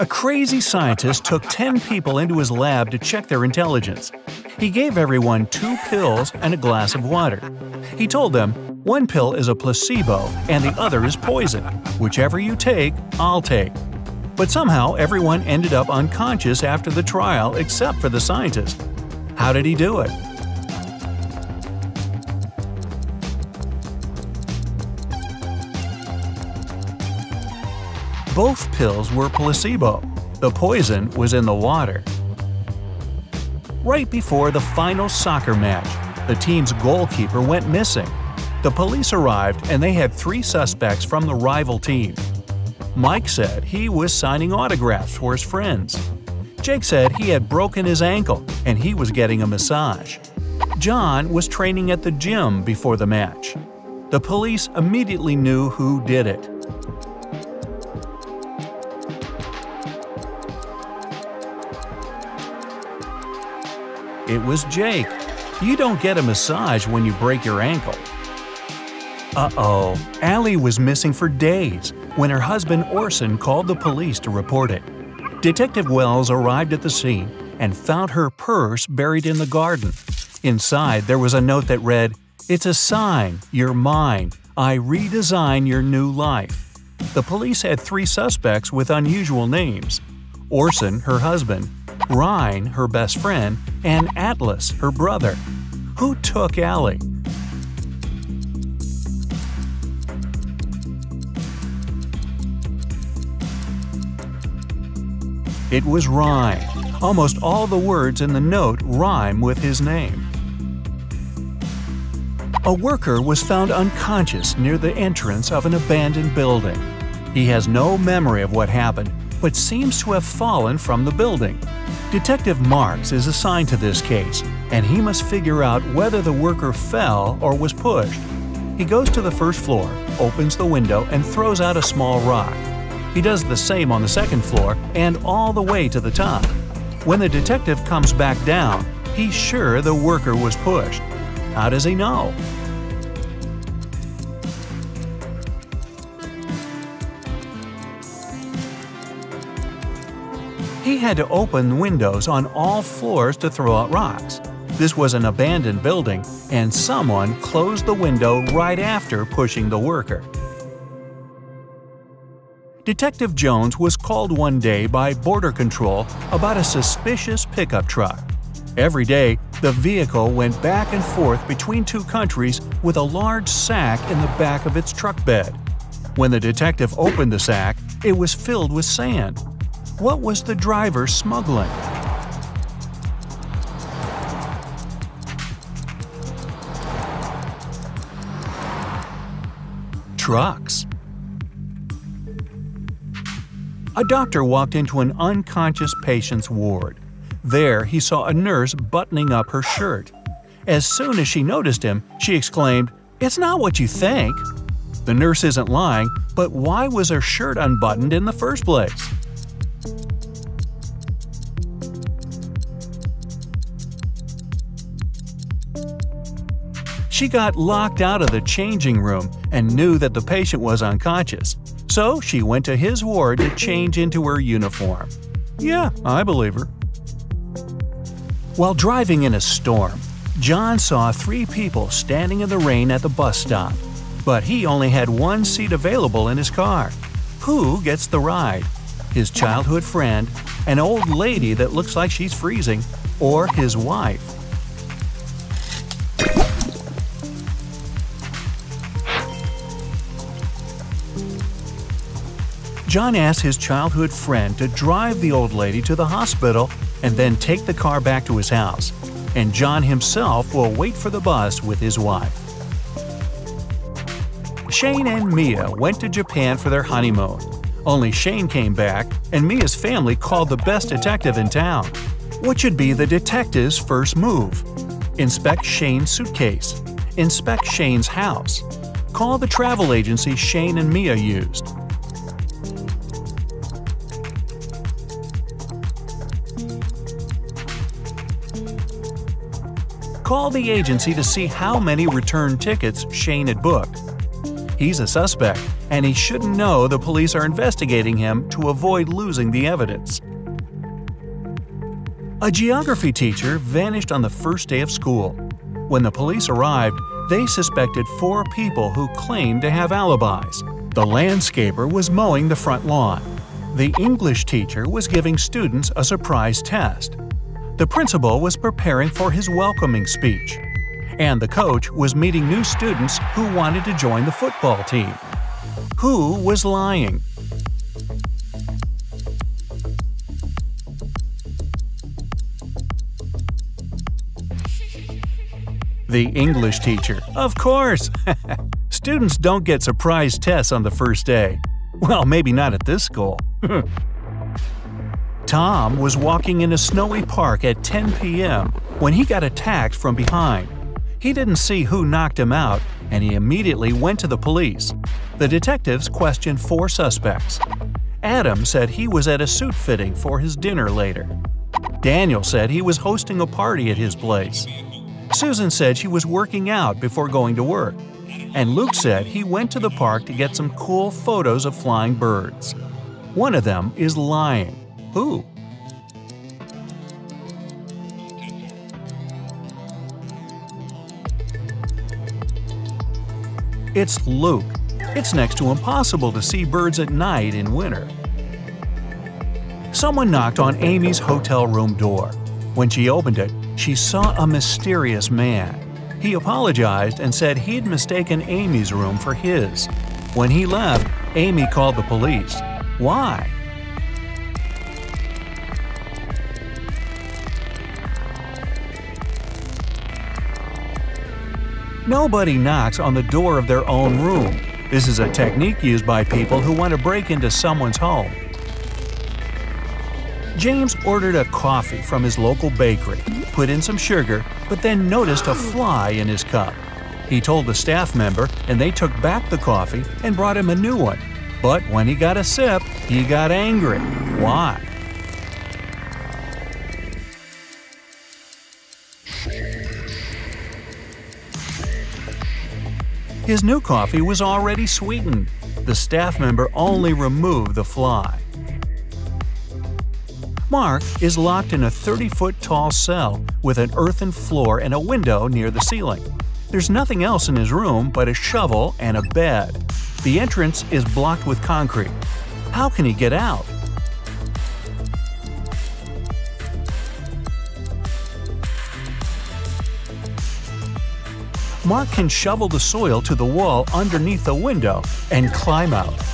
A crazy scientist took 10 people into his lab to check their intelligence. He gave everyone two pills and a glass of water. He told them, one pill is a placebo and the other is poison. Whichever you take, I'll take. But somehow everyone ended up unconscious after the trial except for the scientist. How did he do it? Both pills were placebo. The poison was in the water. Right before the final soccer match, the team's goalkeeper went missing. The police arrived and they had three suspects from the rival team. Mike said he was signing autographs for his friends. Jake said he had broken his ankle and he was getting a massage. John was training at the gym before the match. The police immediately knew who did it. It was Jake. You don't get a massage when you break your ankle. Uh-oh, Allie was missing for days when her husband Orson called the police to report it. Detective Wells arrived at the scene and found her purse buried in the garden. Inside, there was a note that read, It's a sign, you're mine. I redesign your new life. The police had three suspects with unusual names Orson, her husband, Ryan, her best friend, and Atlas, her brother. Who took Allie? It was Ryan. Almost all the words in the note rhyme with his name. A worker was found unconscious near the entrance of an abandoned building. He has no memory of what happened, but seems to have fallen from the building. Detective Marks is assigned to this case, and he must figure out whether the worker fell or was pushed. He goes to the first floor, opens the window, and throws out a small rock. He does the same on the second floor and all the way to the top. When the detective comes back down, he's sure the worker was pushed. How does he know? He had to open windows on all floors to throw out rocks. This was an abandoned building, and someone closed the window right after pushing the worker. Detective Jones was called one day by Border Control about a suspicious pickup truck. Every day, the vehicle went back and forth between two countries with a large sack in the back of its truck bed. When the detective opened the sack, it was filled with sand. What was the driver smuggling? Trucks. A doctor walked into an unconscious patient's ward. There, he saw a nurse buttoning up her shirt. As soon as she noticed him, she exclaimed, It's not what you think. The nurse isn't lying, but why was her shirt unbuttoned in the first place? She got locked out of the changing room and knew that the patient was unconscious. So she went to his ward to change into her uniform. Yeah, I believe her. While driving in a storm, John saw three people standing in the rain at the bus stop. But he only had one seat available in his car. Who gets the ride? His childhood friend, an old lady that looks like she's freezing, or his wife? John asks his childhood friend to drive the old lady to the hospital and then take the car back to his house. And John himself will wait for the bus with his wife. Shane and Mia went to Japan for their honeymoon. Only Shane came back, and Mia's family called the best detective in town. What should be the detective's first move? Inspect Shane's suitcase. Inspect Shane's house. Call the travel agency Shane and Mia used. Call the agency to see how many return tickets Shane had booked. He's a suspect, and he shouldn't know the police are investigating him to avoid losing the evidence. A geography teacher vanished on the first day of school. When the police arrived, they suspected four people who claimed to have alibis. The landscaper was mowing the front lawn. The English teacher was giving students a surprise test. The principal was preparing for his welcoming speech. And the coach was meeting new students who wanted to join the football team. Who was lying? The English teacher, of course! Students don't get surprise tests on the first day. Well, maybe not at this school. Tom was walking in a snowy park at 10 p.m. when he got attacked from behind. He didn't see who knocked him out, and he immediately went to the police. The detectives questioned four suspects. Adam said he was at a suit fitting for his dinner later. Daniel said he was hosting a party at his place. Susan said she was working out before going to work. And Luke said he went to the park to get some cool photos of flying birds. One of them is lying. Who? It's Luke. It's next to impossible to see birds at night in winter. Someone knocked on Amy's hotel room door. When she opened it, she saw a mysterious man. He apologized and said he'd mistaken Amy's room for his. When he left, Amy called the police. Why? Nobody knocks on the door of their own room. This is a technique used by people who want to break into someone's home. James ordered a coffee from his local bakery, put in some sugar, but then noticed a fly in his cup. He told the staff member, and they took back the coffee and brought him a new one. But when he got a sip, he got angry. Why? His new coffee was already sweetened. The staff member only removed the fly. Mark is locked in a 30 foot tall cell with an earthen floor and a window near the ceiling. There's nothing else in his room but a shovel and a bed. The entrance is blocked with concrete. How can he get out? Mark can shovel the soil to the wall underneath the window and climb out.